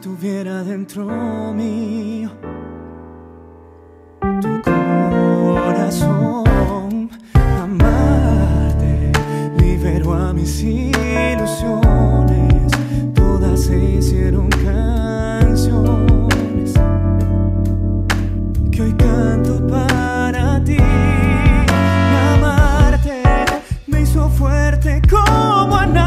tuviera dentro mío tu corazón. Amarte liberó a mis ilusiones, todas se hicieron canciones que hoy canto para ti. Amarte me hizo fuerte como a nadie.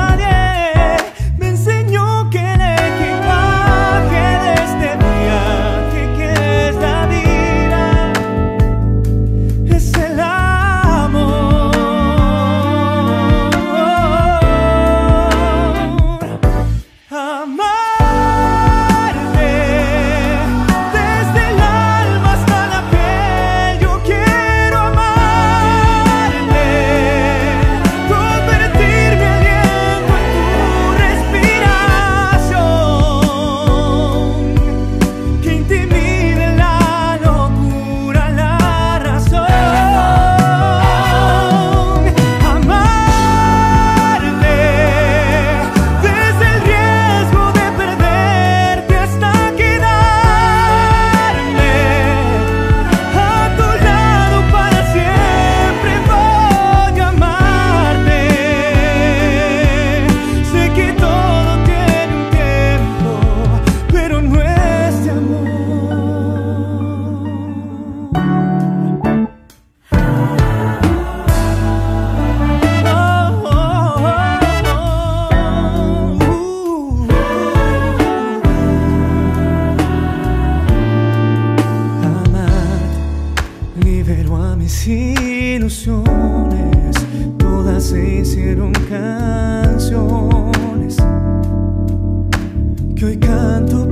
hicieron canciones. Que hoy canto